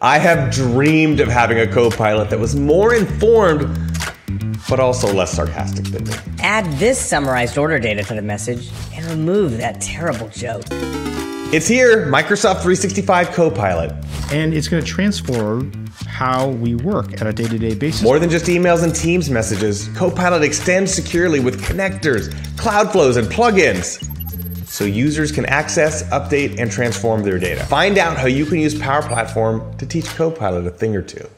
I have dreamed of having a co pilot that was more informed, but also less sarcastic than me. Add this summarized order data to the message and remove that terrible joke. It's here, Microsoft 365 Copilot. And it's going to transform how we work on a day to day basis. More than just emails and Teams messages, Copilot extends securely with connectors, cloud flows, and plugins so users can access, update, and transform their data. Find out how you can use Power Platform to teach Copilot a thing or two.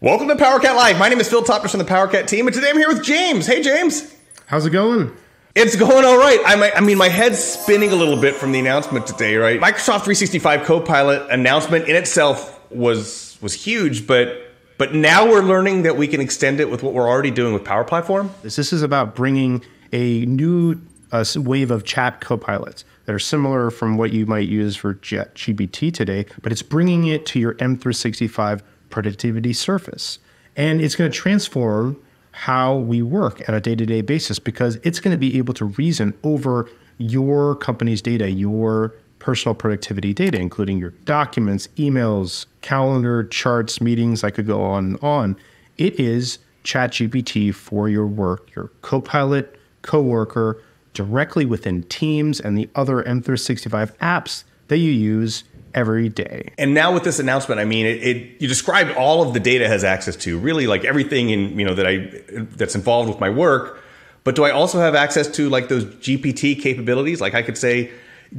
Welcome to PowerCat Live. My name is Phil Topness from the PowerCat team, and today I'm here with James. Hey, James. How's it going? It's going all right. I, I mean, my head's spinning a little bit from the announcement today, right? Microsoft 365 Copilot announcement in itself was was huge, but but now we're learning that we can extend it with what we're already doing with Power Platform. This, is about bringing a new uh, wave of chat copilots that are similar from what you might use for ChatGPT today, but it's bringing it to your M365 productivity surface. And it's going to transform how we work on a day to day basis because it's going to be able to reason over your company's data, your personal productivity data, including your documents, emails, calendar, charts, meetings. I could go on and on. It is ChatGPT for your work, your co-pilot, coworker, directly within Teams and the other M365 apps that you use every day. And now with this announcement, I mean, it, it, you described all of the data has access to, really like everything in you know that I that's involved with my work. But do I also have access to like those GPT capabilities? Like I could say,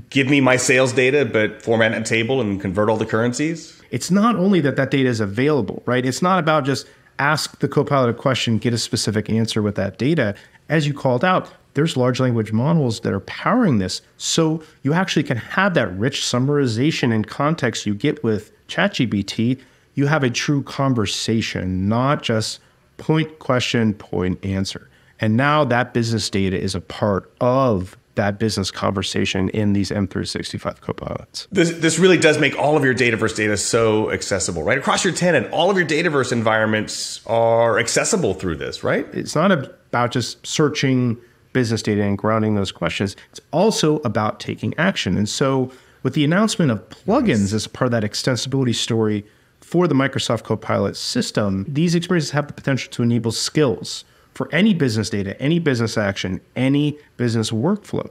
give me my sales data, but format a table and convert all the currencies. It's not only that that data is available, right? It's not about just ask the copilot a question, get a specific answer with that data. As you called out, there's large language models that are powering this. So you actually can have that rich summarization and context you get with ChatGPT. You have a true conversation, not just point question, point answer. And now that business data is a part of that business conversation in these M365 copilots. This, this really does make all of your Dataverse data so accessible, right? Across your tenant, all of your Dataverse environments are accessible through this, right? It's not about just searching business data and grounding those questions. It's also about taking action. And so, with the announcement of plugins as part of that extensibility story for the Microsoft Copilot system, these experiences have the potential to enable skills for any business data, any business action, any business workflow.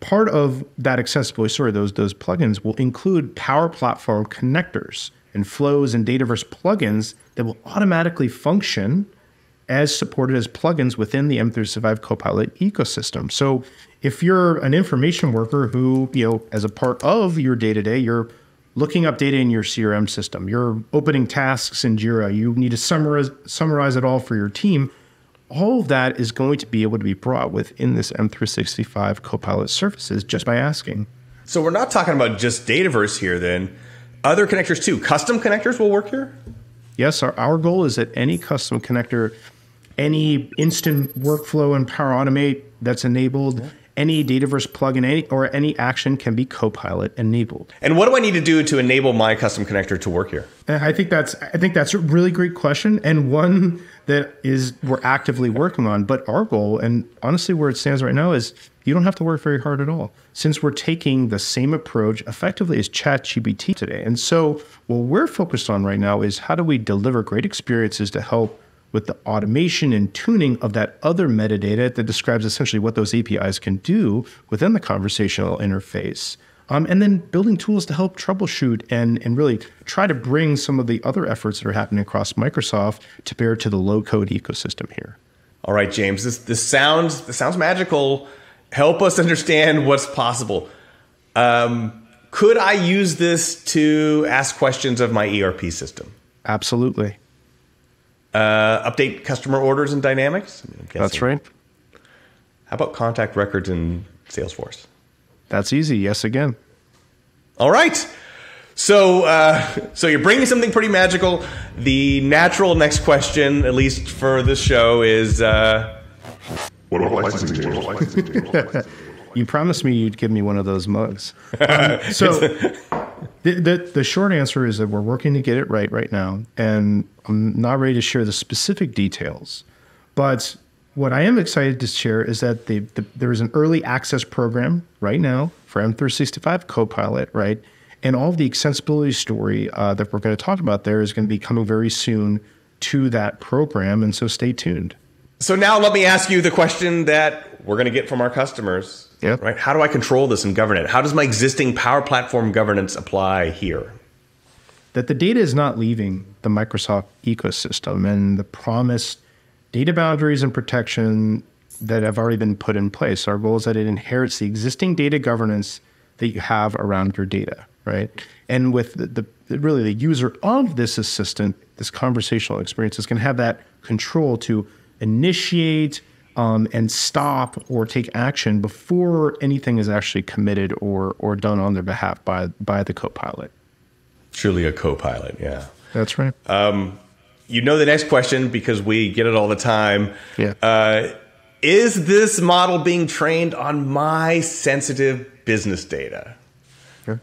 Part of that accessibility story, those, those plugins will include Power Platform connectors and flows and Dataverse plugins that will automatically function as supported as plugins within the M365 Copilot ecosystem. So if you're an information worker who, you know, as a part of your day-to-day, you're looking up data in your CRM system, you're opening tasks in Jira, you need to summarize summarize it all for your team, all of that is going to be able to be brought within this M365 Copilot services just by asking. So we're not talking about just Dataverse here then. Other connectors too. Custom connectors will work here? Yes, our, our goal is that any custom connector any instant workflow in Power Automate that's enabled, yeah. Any Dataverse plugin or any action can be Copilot enabled. And what do I need to do to enable my custom connector to work here? Uh, I think that's I think that's a really great question and one that is we're actively working on. But our goal, and honestly, where it stands right now, is you don't have to work very hard at all since we're taking the same approach effectively as ChatGPT today. And so, what we're focused on right now is how do we deliver great experiences to help with the automation and tuning of that other metadata that describes essentially what those APIs can do within the conversational interface. Um, and then building tools to help troubleshoot and, and really try to bring some of the other efforts that are happening across Microsoft to bear to the low code ecosystem here. All right, James, this, this sounds this sounds magical. Help us understand what's possible. Um, could I use this to ask questions of my ERP system? Absolutely. Uh, update customer orders and dynamics. That's right. How about contact records in Salesforce? That's easy. Yes, again. All right. So, uh, so you're bringing something pretty magical. The natural next question, at least for this show, is uh, what about licensing? you promised me you'd give me one of those mugs. Um, so, the, the, the short answer is that we're working to get it right right now, and I'm not ready to share the specific details. But what I am excited to share is that the, the, there is an early access program right now for M365 Copilot, right? And all of the extensibility story uh, that we're going to talk about there is going to be coming very soon to that program. And so stay tuned. So now let me ask you the question that we're going to get from our customers. Yep. Right? How do I control this and govern it? How does my existing Power Platform governance apply here? That the data is not leaving the Microsoft ecosystem and the promised data boundaries and protection that have already been put in place. Our goal is that it inherits the existing data governance that you have around your data, right? And with the, the really the user of this assistant, this conversational experience is going to have that control to initiate um, and stop or take action before anything is actually committed or or done on their behalf by by the co-pilot. Truly a co-pilot, yeah. That's right. Um, you know the next question because we get it all the time. Yeah. Uh, is this model being trained on my sensitive business data?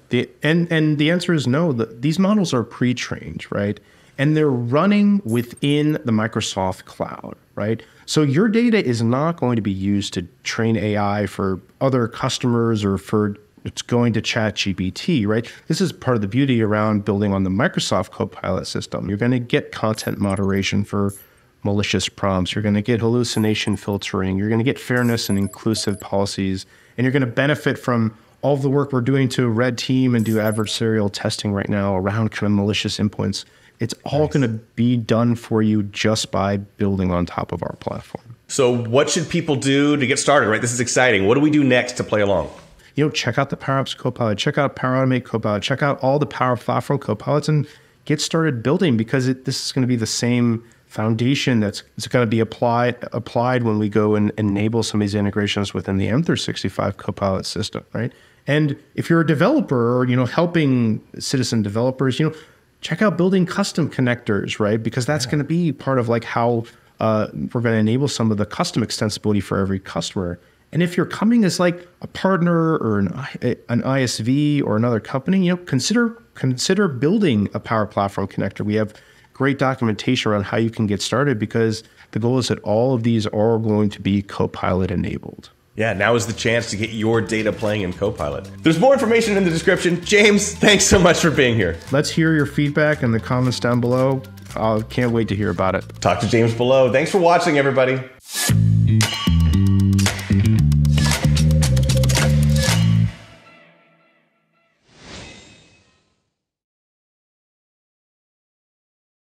The, and and the answer is no. The, these models are pre-trained, right? And they're running within the Microsoft cloud, right? So your data is not going to be used to train AI for other customers or for it's going to chat GPT, right? This is part of the beauty around building on the Microsoft Copilot system. You're going to get content moderation for malicious prompts. You're going to get hallucination filtering. You're going to get fairness and inclusive policies. And you're going to benefit from all the work we're doing to red team and do adversarial testing right now around kind of malicious endpoints. It's all nice. going to be done for you just by building on top of our platform. So, what should people do to get started, right? This is exciting. What do we do next to play along? you know, check out the PowerApps Copilot, check out Power Automate Copilot, check out all the Power Platform Copilots, and get started building because it, this is going to be the same foundation that's it's going to be applied applied when we go and enable some of these integrations within the M365 Copilot system, right? And if you're a developer or you know helping citizen developers, you know, check out building custom connectors, right? Because that's yeah. going to be part of like how uh, we're going to enable some of the custom extensibility for every customer. And if you're coming as like a partner or an, an ISV or another company, you know, consider consider building a Power Platform connector. We have great documentation around how you can get started because the goal is that all of these are going to be Copilot enabled. Yeah, now is the chance to get your data playing in Copilot. There's more information in the description. James, thanks so much for being here. Let's hear your feedback in the comments down below. I can't wait to hear about it. Talk to James below. Thanks for watching, everybody.